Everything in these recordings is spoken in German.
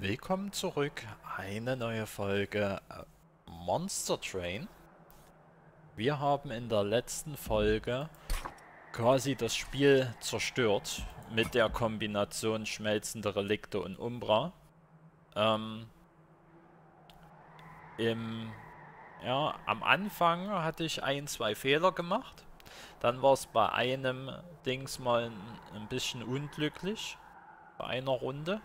Willkommen zurück, eine neue Folge äh, Monster Train. Wir haben in der letzten Folge quasi das Spiel zerstört mit der Kombination schmelzende Relikte und Umbra. Ähm, im, ja, am Anfang hatte ich ein, zwei Fehler gemacht. Dann war es bei einem Dings mal ein, ein bisschen unglücklich. Bei einer Runde.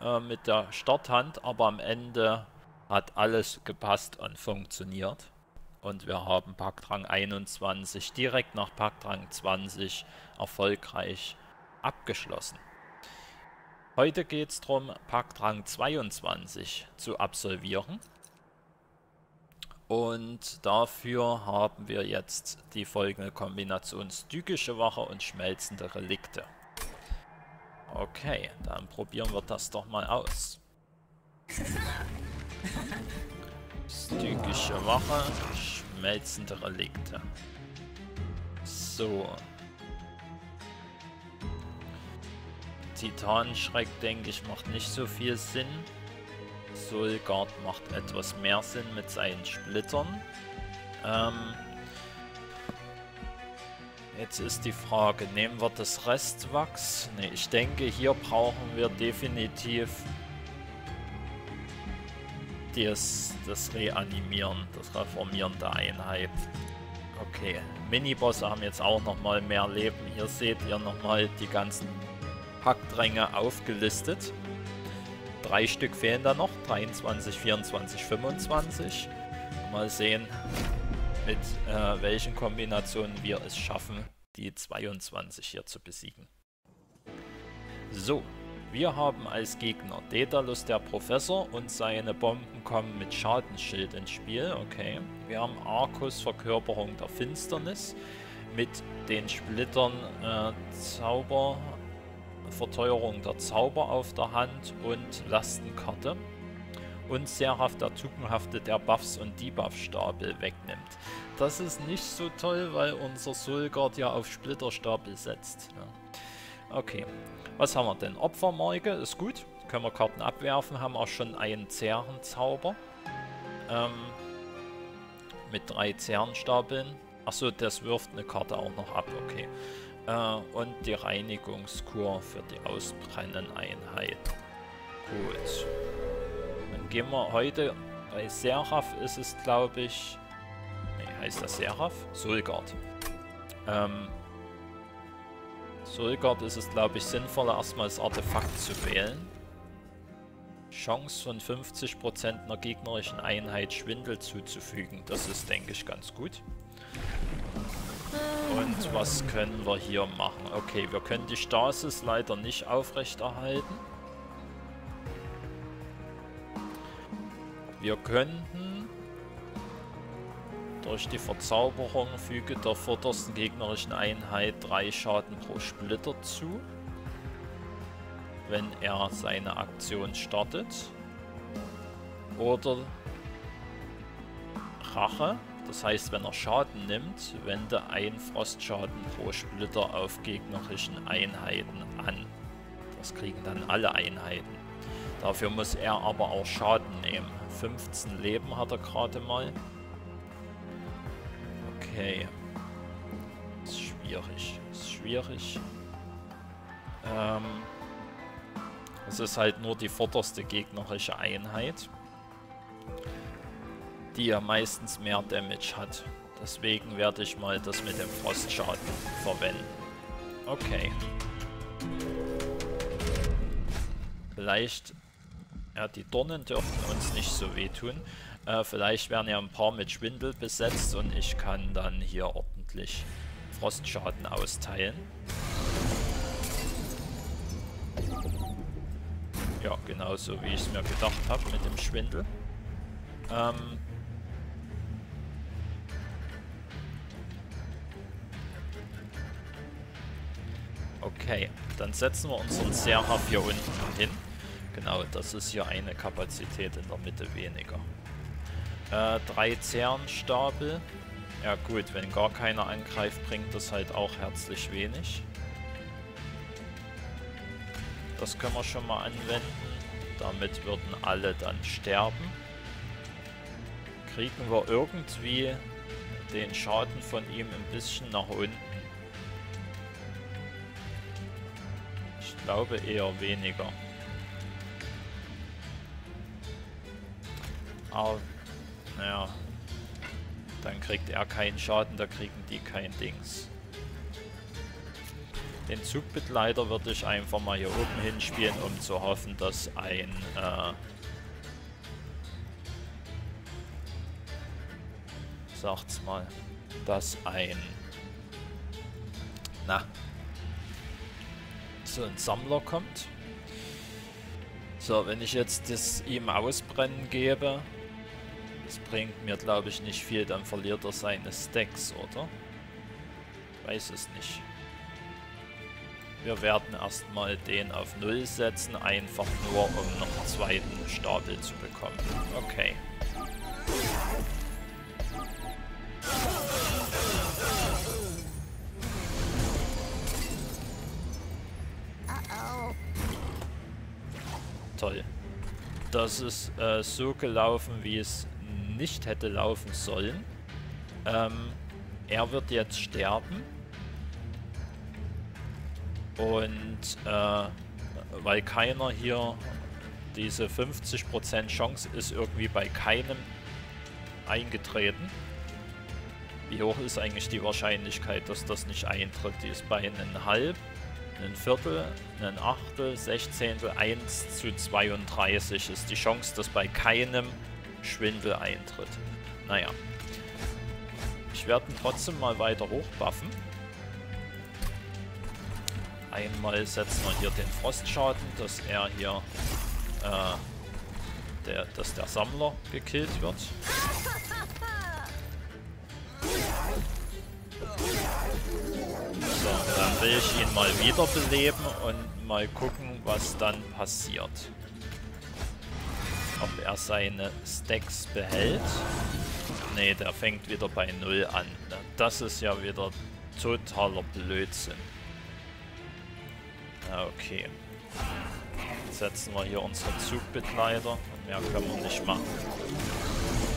Äh, mit der Starthand, aber am Ende hat alles gepasst und funktioniert. Und wir haben Paktrang 21 direkt nach Paktrang 20 erfolgreich abgeschlossen. Heute geht es darum, Paktrang 22 zu absolvieren. Und dafür haben wir jetzt die folgende Kombination Stykische Wache und Schmelzende Relikte. Okay, dann probieren wir das doch mal aus. Stykische Wache, schmelzende Relikte. So. Titanschreck, denke ich, macht nicht so viel Sinn. Solgard macht etwas mehr Sinn mit seinen Splittern. Ähm, Jetzt ist die Frage, nehmen wir das Restwachs? Ne, ich denke, hier brauchen wir definitiv das, das Reanimieren, das Reformieren der Einheit. Okay, Minibosse haben jetzt auch nochmal mehr Leben. Hier seht ihr nochmal die ganzen Packdränge aufgelistet. Drei Stück fehlen da noch, 23, 24, 25. Mal sehen, mit äh, welchen Kombinationen wir es schaffen, die 22 hier zu besiegen. So, wir haben als Gegner Daedalus der Professor und seine Bomben kommen mit Schadensschild ins Spiel. Okay, wir haben Arcus Verkörperung der Finsternis mit den Splittern äh, Zauber, Verteuerung der Zauber auf der Hand und Lastenkarte und Seraph der Tugendhafte der Buffs und Debuff-Stapel wegnimmt. Das ist nicht so toll, weil unser Soulguard ja auf Splitterstapel setzt. Ja. Okay, was haben wir denn? Opfermarke ist gut, können wir Karten abwerfen, haben auch schon einen Zerrenzauber. Ähm, mit drei Zernstapeln. Achso, das wirft eine Karte auch noch ab, okay. Äh, und die Reinigungskur für die Ausbrennen-Einheit. Gut gehen wir heute bei Seraph ist es glaube ich. Heißt das Seraph? Solgard. Ähm, Solgard ist es glaube ich sinnvoller erstmal das Artefakt zu wählen. Chance von 50% einer gegnerischen Einheit Schwindel zuzufügen. Das ist denke ich ganz gut. Und was können wir hier machen? Okay, wir können die Stasis leider nicht aufrechterhalten. Wir könnten durch die Verzauberung füge der vordersten gegnerischen Einheit 3 Schaden pro Splitter zu, wenn er seine Aktion startet. Oder Rache, das heißt, wenn er Schaden nimmt, wende ein Frostschaden pro Splitter auf gegnerischen Einheiten an. Das kriegen dann alle Einheiten. Dafür muss er aber auch Schaden nehmen. 15 Leben hat er gerade mal. Okay. Ist schwierig. Ist schwierig. Ähm. Es ist halt nur die vorderste gegnerische Einheit. Die ja meistens mehr Damage hat. Deswegen werde ich mal das mit dem Frostschaden verwenden. Okay. Vielleicht ja, die Dornen dürfen uns nicht so wehtun. Äh, vielleicht werden ja ein paar mit Schwindel besetzt und ich kann dann hier ordentlich Frostschaden austeilen. Ja, genauso wie ich es mir gedacht habe mit dem Schwindel. Ähm, Okay, dann setzen wir unseren Seraph hier unten hin. Genau, das ist hier eine Kapazität in der Mitte weniger. Äh, drei Zernstapel. Ja gut, wenn gar keiner angreift, bringt das halt auch herzlich wenig. Das können wir schon mal anwenden. Damit würden alle dann sterben. Kriegen wir irgendwie den Schaden von ihm ein bisschen nach unten? Ich glaube eher weniger. Aber, naja, dann kriegt er keinen Schaden, da kriegen die kein Dings. Den Zugbegleiter würde ich einfach mal hier oben hinspielen, um zu hoffen, dass ein... Äh, sagt's mal, dass ein... Na, so ein Sammler kommt. So, wenn ich jetzt das ihm ausbrennen gebe, das bringt mir glaube ich nicht viel, dann verliert er seine Stacks, oder? Weiß es nicht. Wir werden erstmal den auf 0 setzen, einfach nur um noch einen zweiten Stapel zu bekommen. Okay. Toll. Das ist äh, so gelaufen, wie es nicht hätte laufen sollen. Ähm, er wird jetzt sterben. Und äh, weil keiner hier diese 50% Chance ist irgendwie bei keinem eingetreten. Wie hoch ist eigentlich die Wahrscheinlichkeit, dass das nicht eintritt? Die ist bei einem halb, ein Viertel, ein Achtel, Sechzehntel, 1 zu 32 ist die Chance, dass bei keinem Schwindel eintritt. Naja. Ich werde ihn trotzdem mal weiter hochbuffen. Einmal setzen wir hier den Frostschaden, dass er hier, äh, der, dass der Sammler gekillt wird. So, dann will ich ihn mal wiederbeleben und mal gucken, was dann passiert ob er seine Stacks behält. Ne, der fängt wieder bei 0 an. Das ist ja wieder totaler Blödsinn. Okay. Jetzt setzen wir hier unseren Zugbegleiter mehr können wir nicht machen.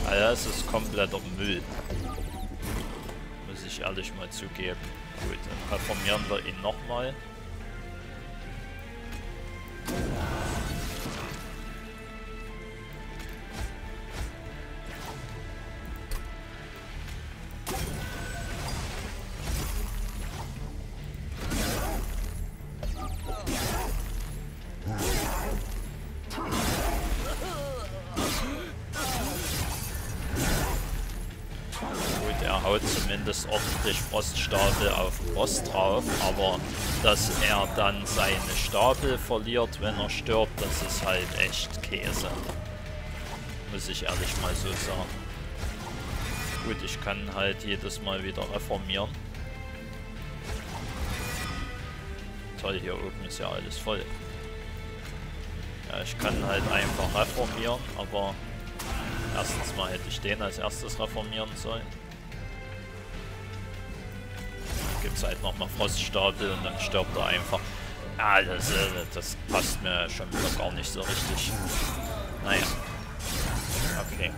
Also das ist kompletter Müll. Muss ich ehrlich mal zugeben. Gut, dann reformieren wir ihn nochmal. Froststapel auf den Boss drauf, aber dass er dann seine Stapel verliert, wenn er stirbt, das ist halt echt Käse. Muss ich ehrlich mal so sagen. Gut, ich kann halt jedes Mal wieder reformieren. Toll, hier oben ist ja alles voll. Ja, ich kann halt einfach reformieren, aber erstens mal hätte ich den als erstes reformieren sollen. Gibt es halt nochmal Froststapel und dann stirbt er einfach. Ah, das, äh, das passt mir schon wieder gar nicht so richtig. Naja. Okay.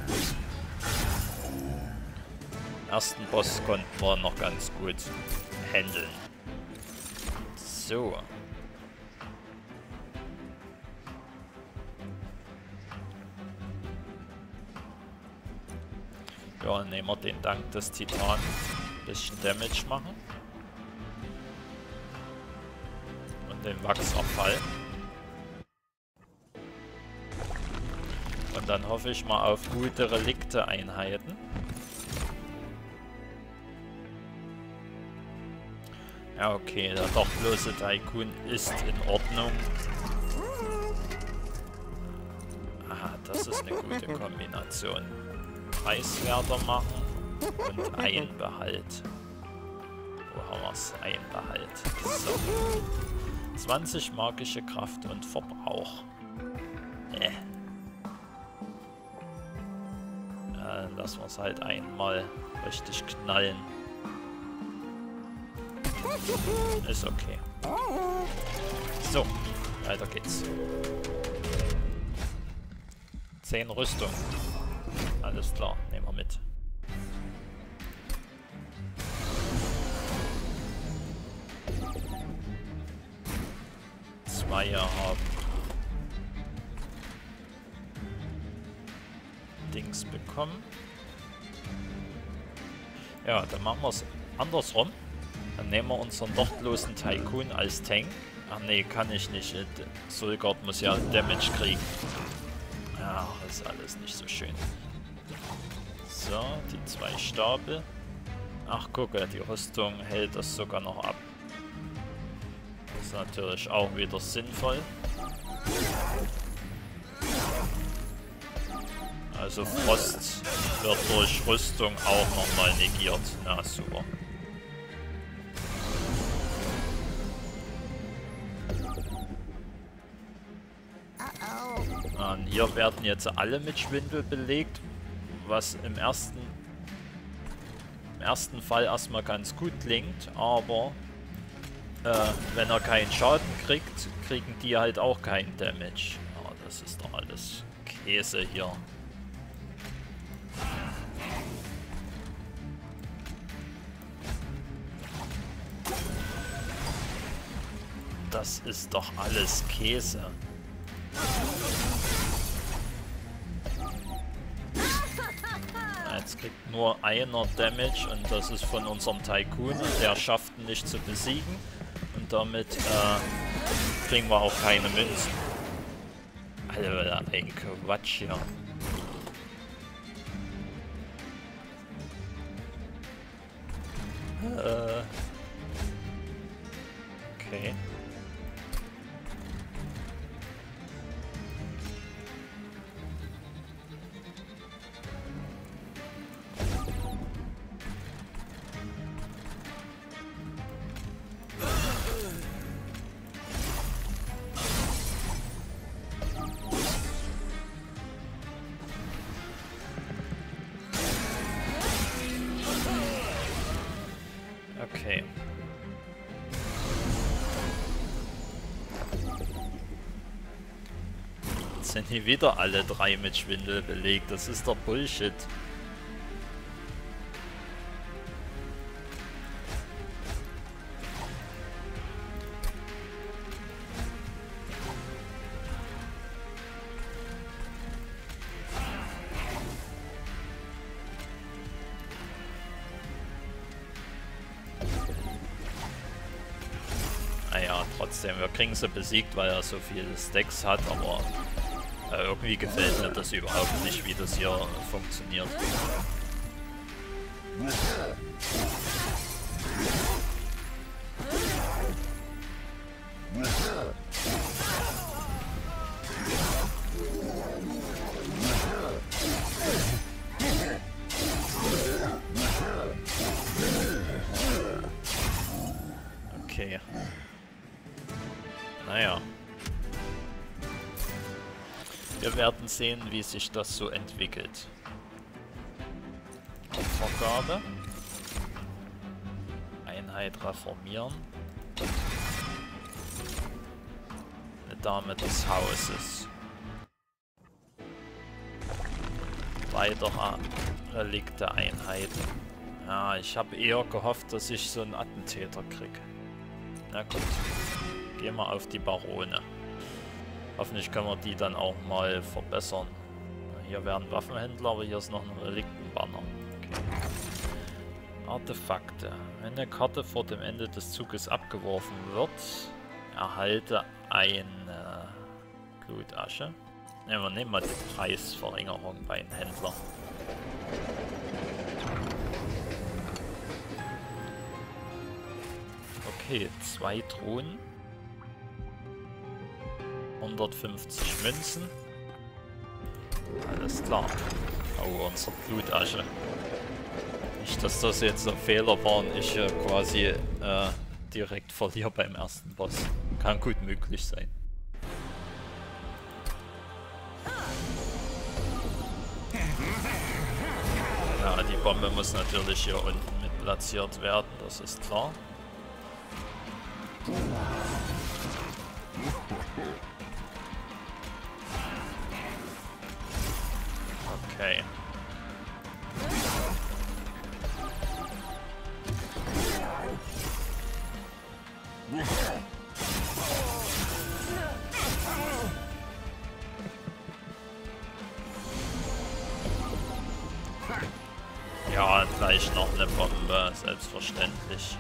ersten Boss konnten wir noch ganz gut handeln. So. Ja, nehmen wir den Dank des Titan. Bisschen Damage machen. Den Wachsabfall. Und dann hoffe ich mal auf gute Relikte-Einheiten. Ja, okay, der doch bloße Tycoon ist in Ordnung. Aha, das ist eine gute Kombination. Preiswerter machen und Einbehalt. Wo haben wir es? Einbehalt. So. 20 magische Kraft und Verbrauch. Äh. Äh, lassen wir es halt einmal richtig knallen. Ist okay. So, weiter geht's. 10 Rüstung. Alles klar, Zwei haben Dings bekommen. Ja, dann machen wir es andersrum. Dann nehmen wir unseren dochtlosen Tycoon als Tank. Ach nee, kann ich nicht. Sulgard muss ja Damage kriegen. Ach, ist alles nicht so schön. So, die zwei Stapel. Ach, gucke, die Rüstung hält das sogar noch ab. Ist natürlich auch wieder sinnvoll. Also Frost wird durch Rüstung auch nochmal negiert. Na super. Und hier werden jetzt alle mit Schwindel belegt, was im ersten, im ersten Fall erstmal ganz gut klingt, aber äh, wenn er keinen Schaden kriegt, kriegen die halt auch keinen Damage. Ja, das ist doch alles Käse hier. Das ist doch alles Käse. Jetzt kriegt nur einer Damage und das ist von unserem Tycoon und der schafft ihn nicht zu besiegen. Damit äh, kriegen wir auch keine Münzen. Alter, ein Quatsch hier. Äh. Okay. Hier wieder alle drei mit Schwindel belegt. Das ist doch Bullshit. Naja, trotzdem, wir kriegen sie besiegt, weil er so viele Stacks hat, aber irgendwie gefällt mir das überhaupt nicht, wie das hier funktioniert. Sehen, wie sich das so entwickelt. Opfergabe. Einheit reformieren. Eine Dame des Hauses. Weitere Relikte Einheiten. Ja, ich habe eher gehofft, dass ich so einen Attentäter kriege. Na gut. Gehen wir auf die Barone. Hoffentlich können wir die dann auch mal verbessern. Hier wären Waffenhändler, aber hier ist noch ein Reliktenbanner. Okay. Artefakte. Wenn eine Karte vor dem Ende des Zuges abgeworfen wird, erhalte eine Blutasche. Ne, wir nehmen mal die Preisverringerung bei den Händlern. Okay, zwei Truhen. 150 Münzen. Alles klar. Oh, unsere Blutasche. Nicht, dass das jetzt ein Fehler war und ich äh, quasi äh, direkt verliere beim ersten Boss. Kann gut möglich sein. Ja, die Bombe muss natürlich hier unten mit platziert werden, das ist klar. Okay. Ja, gleich noch eine Bombe, selbstverständlich.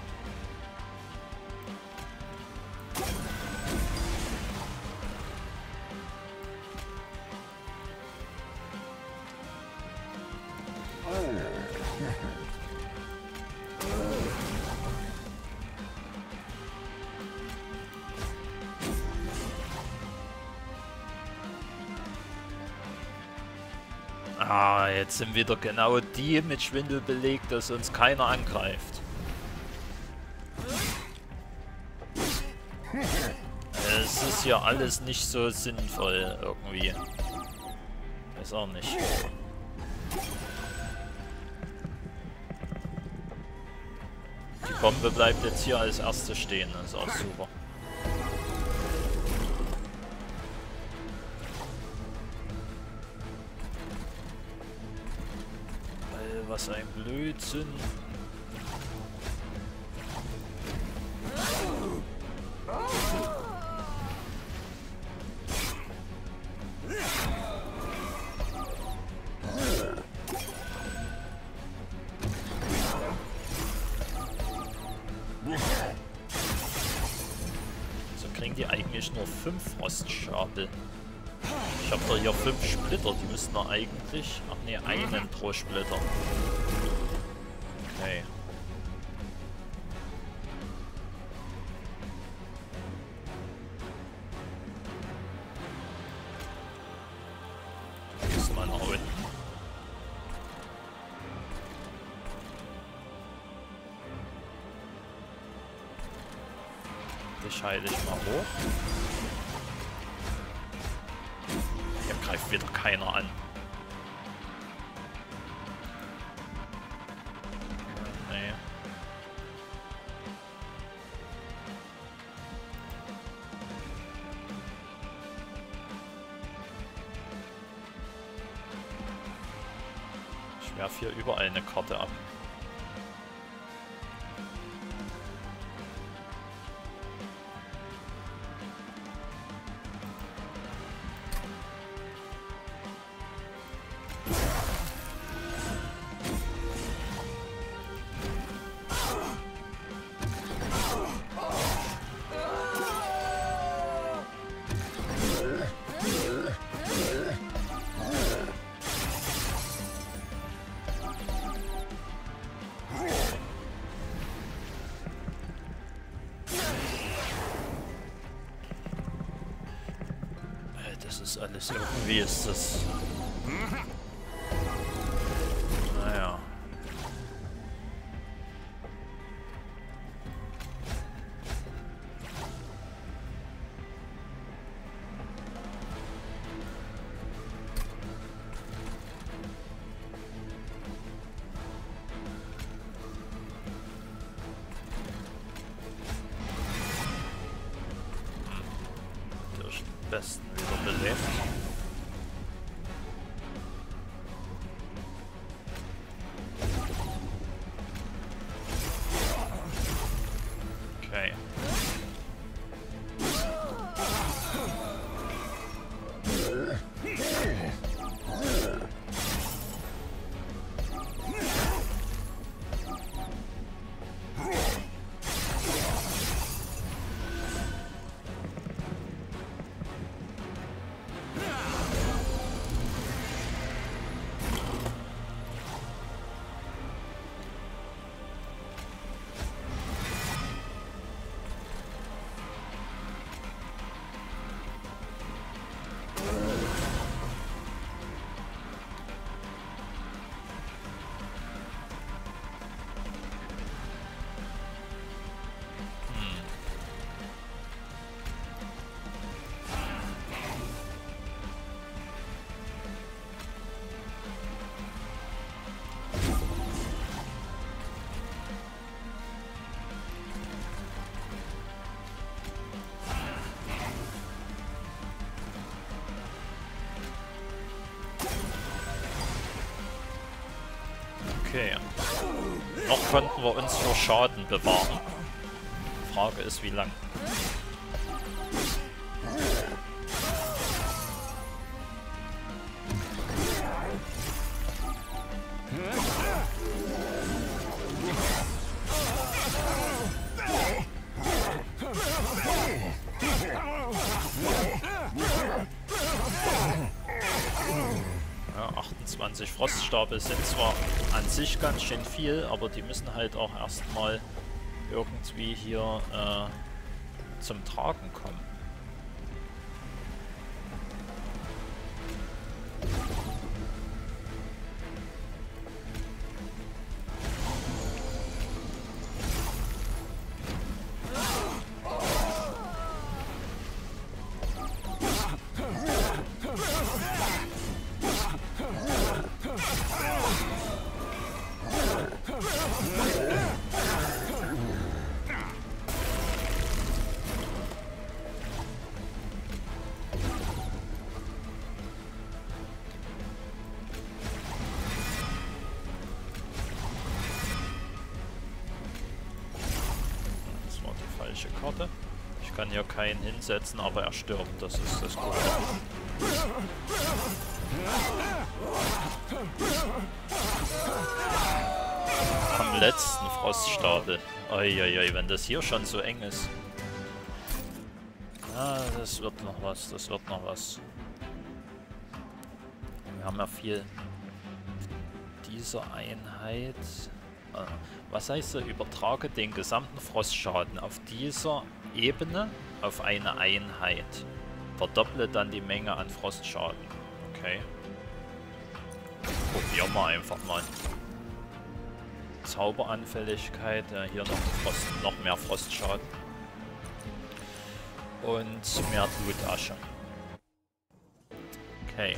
Jetzt sind wieder genau die mit Schwindel belegt, dass uns keiner angreift. Es ist hier alles nicht so sinnvoll irgendwie. Weiß auch nicht. Die Bombe bleibt jetzt hier als erste stehen, das ist auch super. Ein Blödsinn. So kriegen die eigentlich nur fünf Frostschapel. Ich habe doch hier fünf Splitter, die müssten wir eigentlich... Ach ne, einen pro Splitter. Ich mal hoch. greift wieder keiner an. Ich werfe hier überall eine Karte ab. Ist alles irgendwie ist Okay. Noch könnten wir uns vor Schaden bewahren. Frage ist, wie lang. 28 Froststapel sind zwar an sich ganz schön viel, aber die müssen halt auch erstmal irgendwie hier äh, zum Tragen kommen. Keinen hinsetzen, aber er stirbt. Das ist das Gute. Am letzten Froststapel. Uiuiui, wenn das hier schon so eng ist. Ah, das wird noch was, das wird noch was. Wir haben ja viel dieser Einheit. Äh, was heißt so? Übertrage den gesamten Frostschaden auf dieser Ebene auf eine Einheit. Verdopple dann die Menge an Frostschaden. Okay. Probieren wir einfach mal. Zauberanfälligkeit, äh, hier noch, Frost, noch mehr Frostschaden. Und mehr Blutasche. Okay.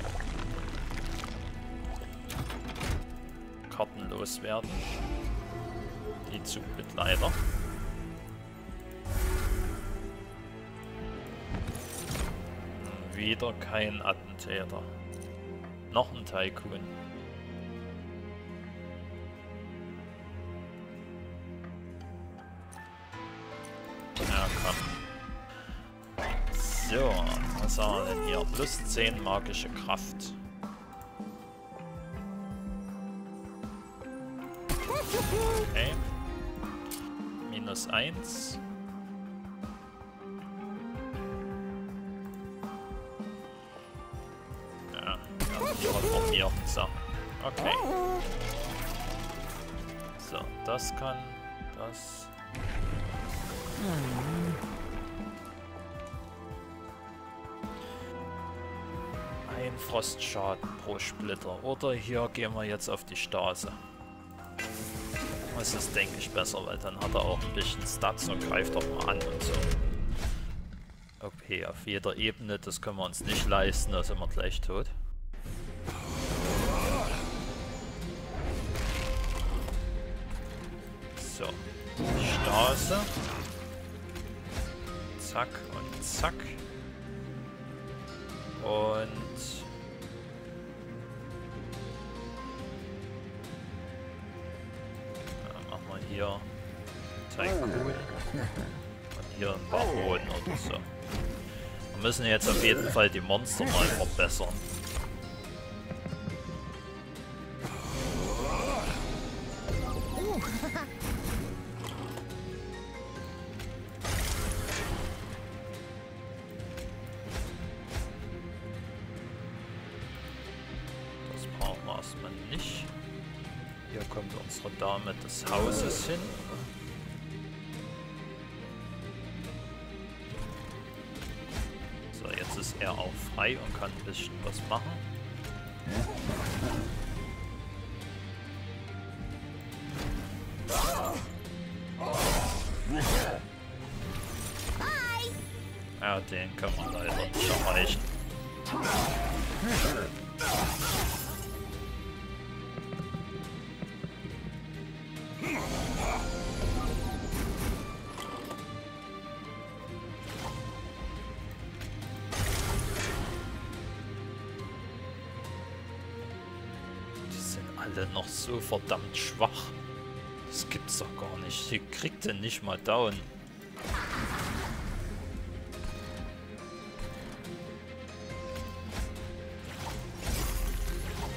Karten loswerden. Die Zugbegleiter. Wieder kein Attentäter. Noch ein Tycoon. Ja, komm. So, was haben wir denn hier? Plus 10 magische Kraft. Okay. Minus 1. das kann. Das. Ein Frostschaden pro Splitter. Oder hier gehen wir jetzt auf die Stase. Das ist, denke ich, besser, weil dann hat er auch ein bisschen Stats und greift auch mal an und so. Okay, auf jeder Ebene, das können wir uns nicht leisten, da sind wir gleich tot. So, Stase. Zack und zack. Und... Ja, machen wir hier Tycoon. Und hier ein Baron oder so. Wir müssen jetzt auf jeden Fall die Monster mal verbessern. Alle noch so verdammt schwach. Das gibt's doch gar nicht. Sie kriegt den nicht mal down.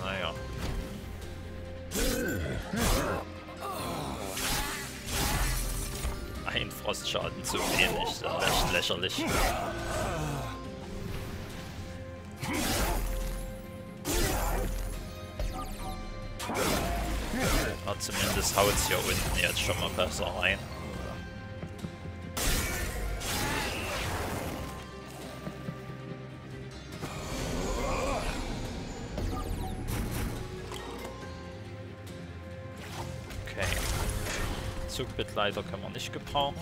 Naja. Ein Frostschaden zu wenig, das ist echt lächerlich. Hier unten jetzt schon mal besser rein. Okay. Zugbegleiter können wir nicht gebrauchen.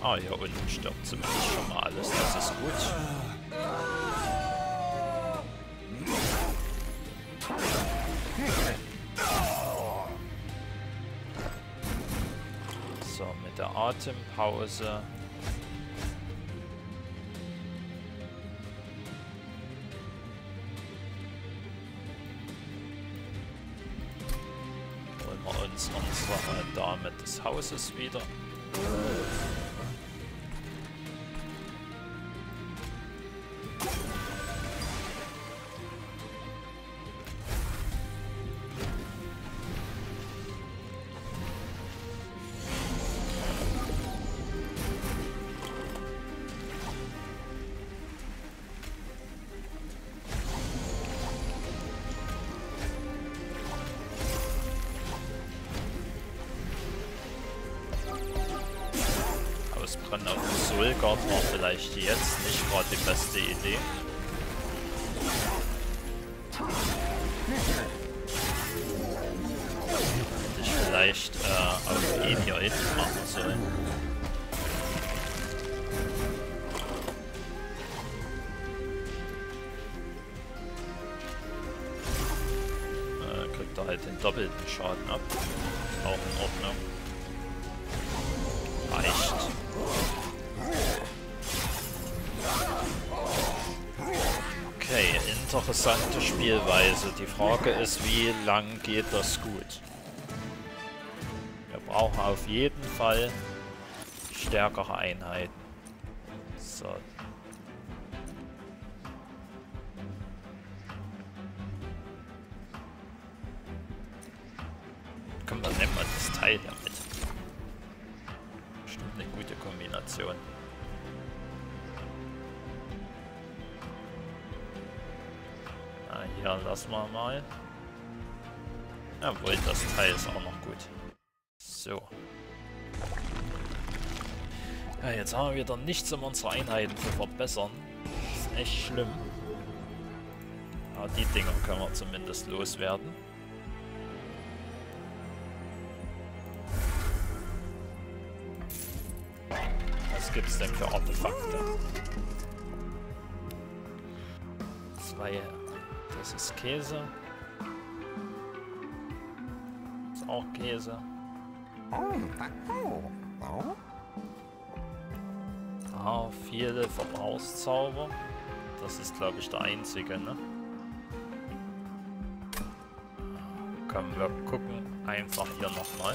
Ah, hier unten stirbt zumindest schon mal alles, das ist gut. Atempause. Holen wir uns unsere Dame des Hauses wieder. Jetzt nicht gerade die beste Idee. Interessante Spielweise. Die Frage ist, wie lang geht das gut? Wir brauchen auf jeden Fall stärkere Einheiten. So. Komm, dann nehmen wir das Teil hier mit. Bestimmt eine gute Kombination. Hier lassen wir mal. Jawohl, das Teil ist auch noch gut. So. Ja, jetzt haben wir wieder nichts, um unsere Einheiten zu verbessern. Das ist echt schlimm. Aber die Dinger können wir zumindest loswerden. Was gibt's denn für Artefakte? Käse. Ist auch Käse. Ah, viele Verbrauchszauber. Das ist, glaube ich, der einzige, ne? Komm, wir gucken einfach hier nochmal.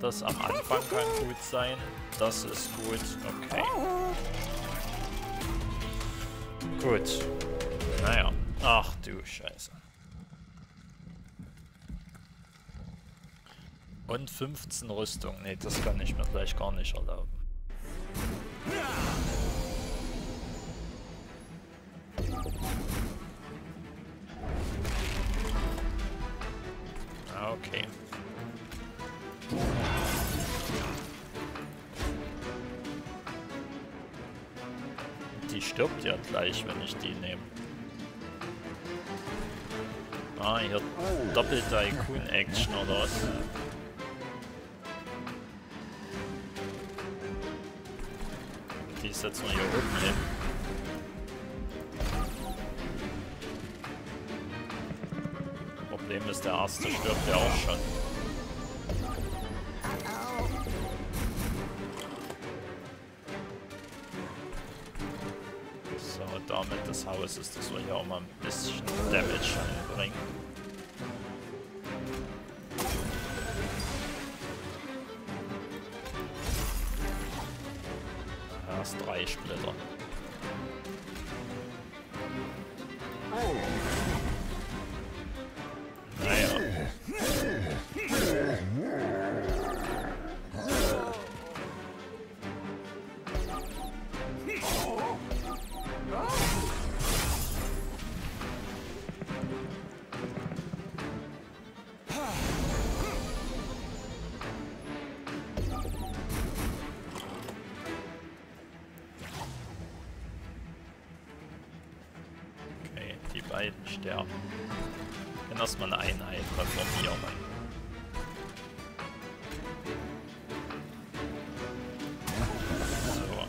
Das am Anfang kann gut sein. Das ist gut. Okay. Gut. Naja. Ach du Scheiße. Und 15 Rüstung. Nee, das kann ich mir gleich gar nicht erlauben. Ah, Okay. Die stirbt ja gleich, wenn ich die nehme. Ah, hier doppelt Tycoon-Action oder was? Die ist jetzt nur hier oben hin. Problem ist, der erste stirbt ja auch schon. damit des Hauses. Das soll ja auch mal ein Erst drei Splitter. Beiden sterben. Dann erstmal eine Einheit reformieren. So.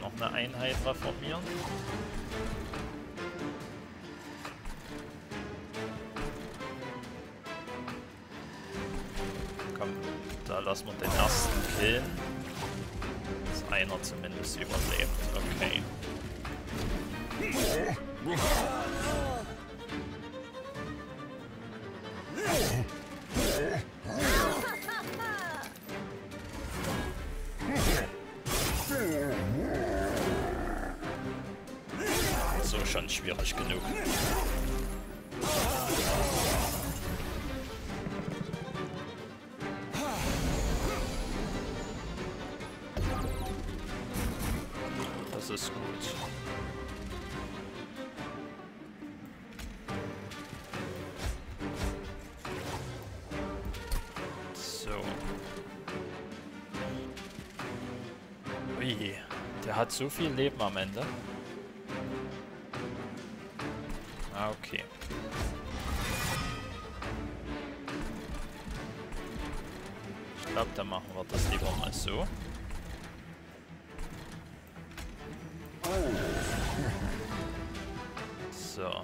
Noch eine Einheit reformieren. Komm, da lassen wir den ersten killen. Dass einer zumindest überlebt. Schwierig genug. Das ist gut. Ui, der hat so viel Leben am Ende. Ich glaube, dann machen wir das lieber mal so. So.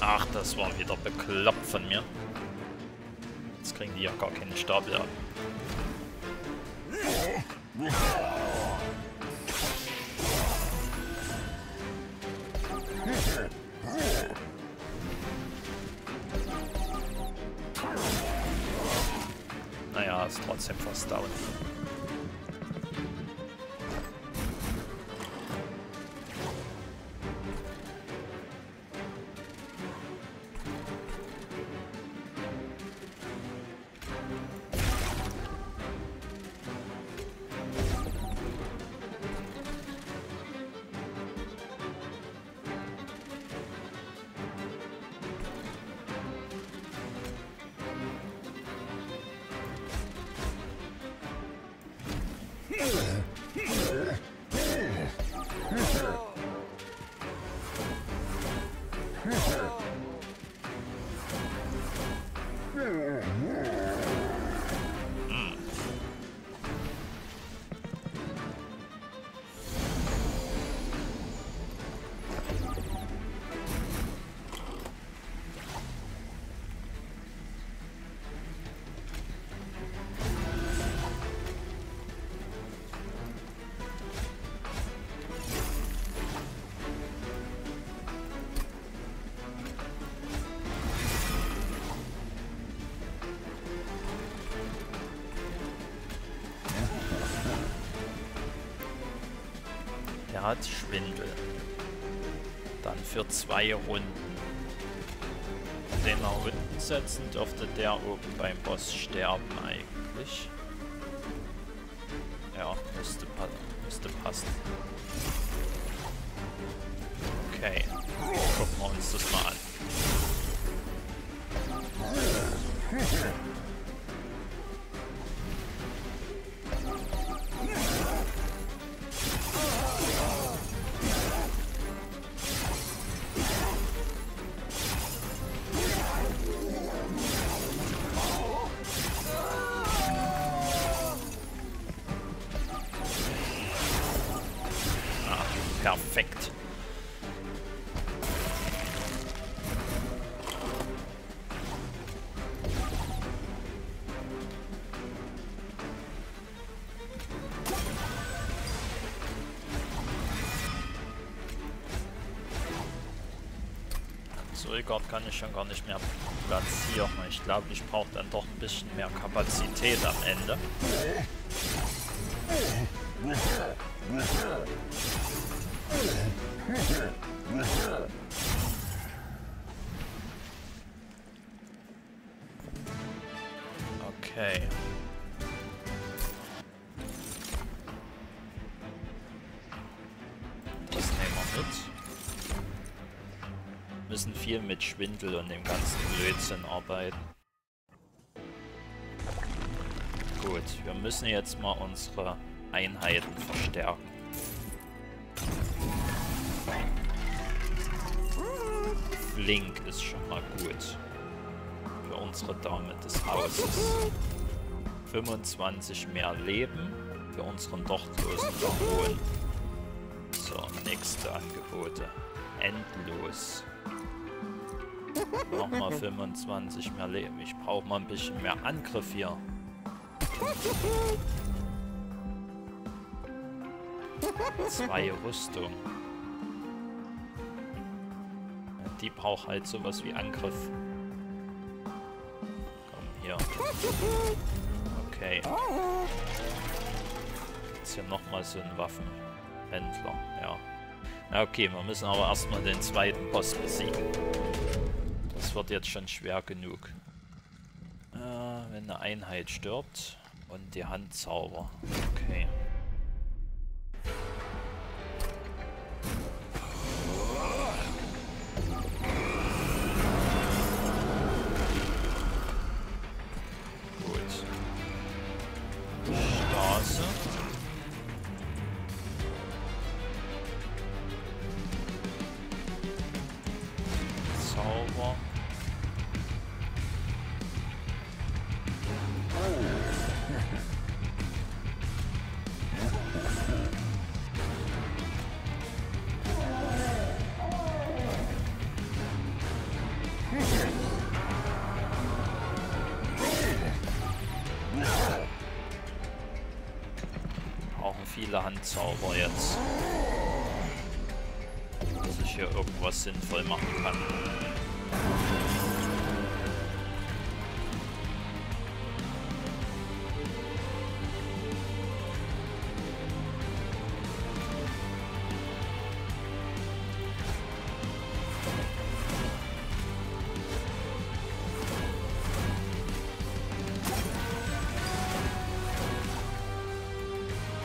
Ach, das war wieder bekloppt von mir kriegen die ja gar keine Stapel ab. Hat Schwindel. Dann für zwei Runden. Den nach unten setzen dürfte der oben beim Boss sterben eigentlich. Ölgard kann ich schon gar nicht mehr platzieren. Ich glaube, ich brauche dann doch ein bisschen mehr Kapazität am Ende. Okay. Schwindel und dem ganzen Blödsinn arbeiten. Gut, wir müssen jetzt mal unsere Einheiten verstärken. Flink ist schon mal gut. Für unsere Dame des Hauses. 25 mehr Leben für unseren dochtlosen Baron. So, nächste Angebote. Endlos. Nochmal 25 mehr Leben. Ich brauche mal ein bisschen mehr Angriff hier. Zwei Rüstung. Die braucht halt sowas wie Angriff. Komm, hier. Okay. Jetzt hier nochmal so ein Waffenhändler. Ja, okay, wir müssen aber erstmal den zweiten Boss besiegen. Wird jetzt schon schwer genug. Äh, wenn eine Einheit stirbt und die Handzauber. Okay.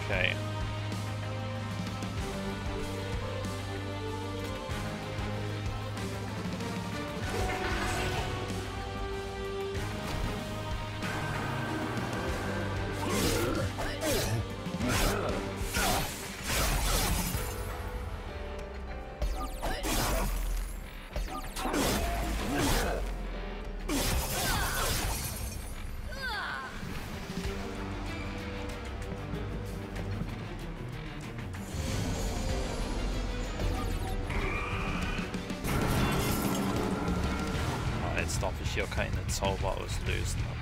Jetzt hier keine Zauber auslösen.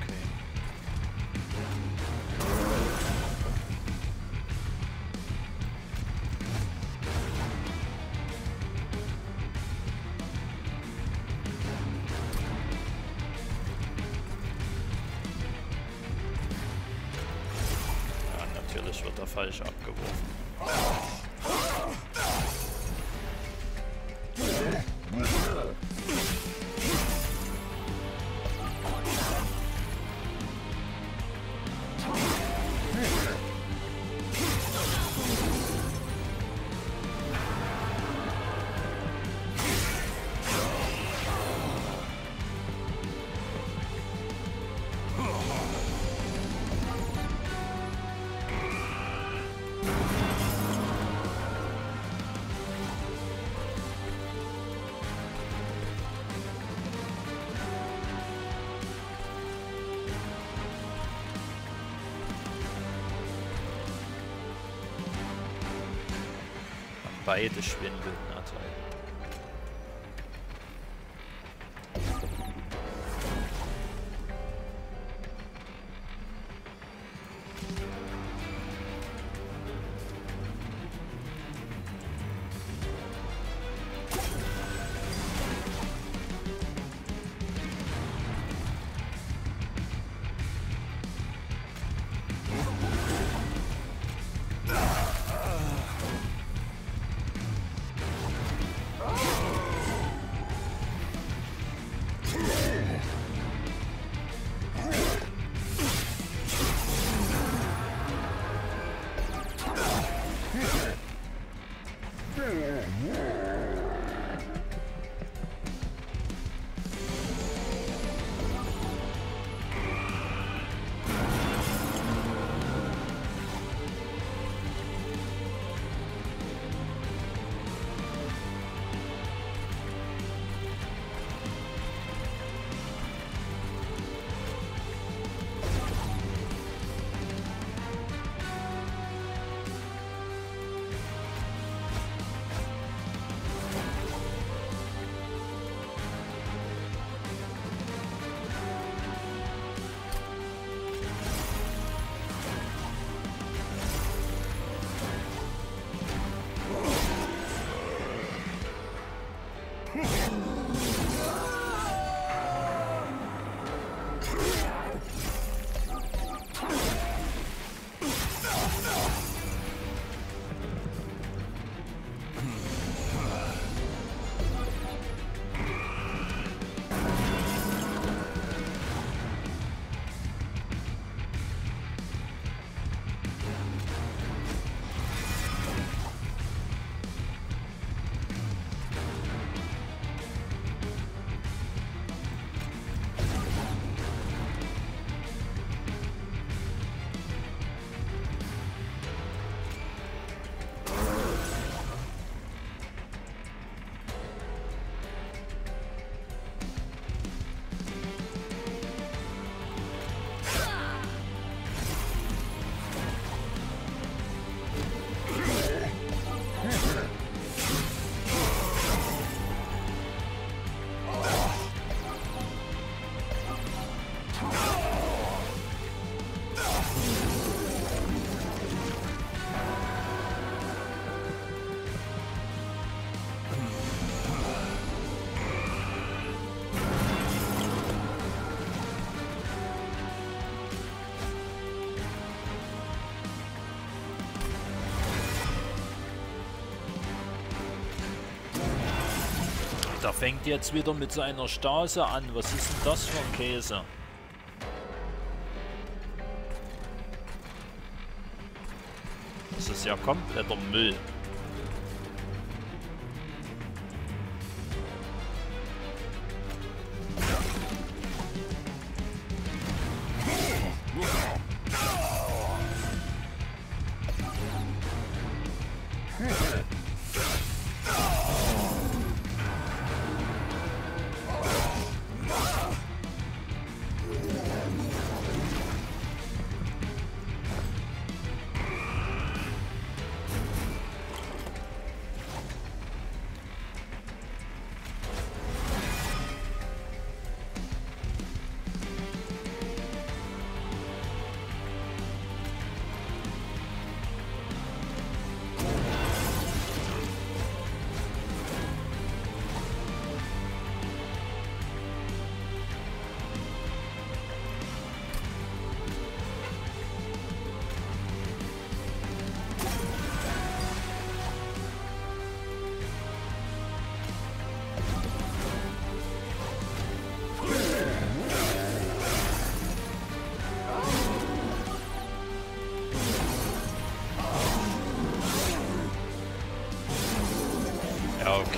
Beide schwindeln. Da fängt jetzt wieder mit seiner Stase an. Was ist denn das für ein Käse? Das ist ja kompletter Müll.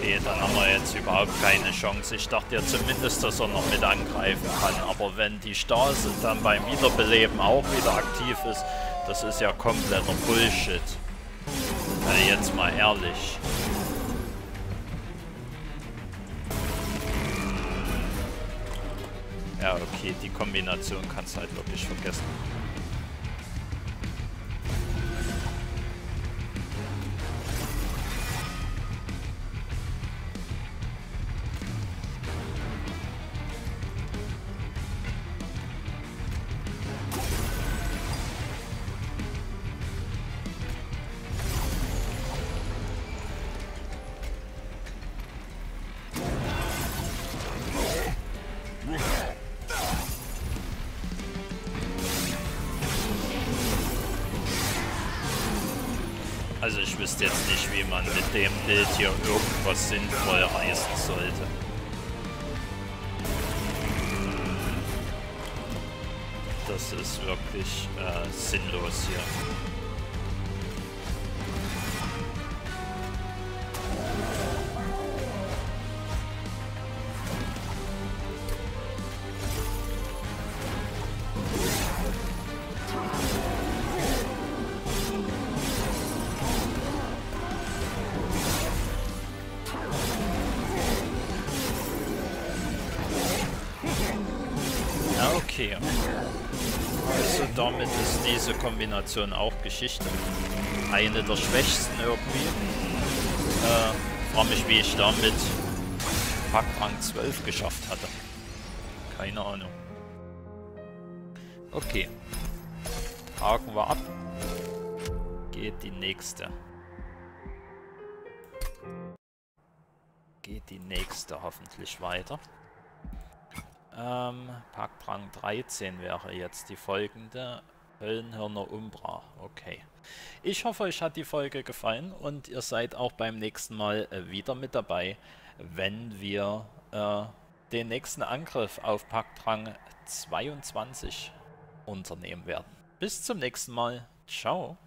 Okay, dann haben wir jetzt überhaupt keine Chance. Ich dachte ja zumindest, dass er noch mit angreifen kann. Aber wenn die Stase dann beim Wiederbeleben auch wieder aktiv ist, das ist ja kompletter Bullshit. Ja, jetzt mal ehrlich. Ja, okay, die Kombination kannst du halt wirklich vergessen. Wie man mit dem Bild hier irgendwas sinnvoll reißen sollte. Das ist wirklich äh, sinnlos hier. Kombination auch Geschichte. Eine der schwächsten irgendwie. Äh, frage mich, wie ich damit Pack Rang 12 geschafft hatte. Keine Ahnung. Okay. Haken wir ab. Geht die nächste. Geht die nächste hoffentlich weiter. Ähm, Parkprang 13 wäre jetzt die folgende. Höllenhirner Umbra. Okay. Ich hoffe, euch hat die Folge gefallen und ihr seid auch beim nächsten Mal äh, wieder mit dabei, wenn wir äh, den nächsten Angriff auf Parkdrang 22 unternehmen werden. Bis zum nächsten Mal. Ciao.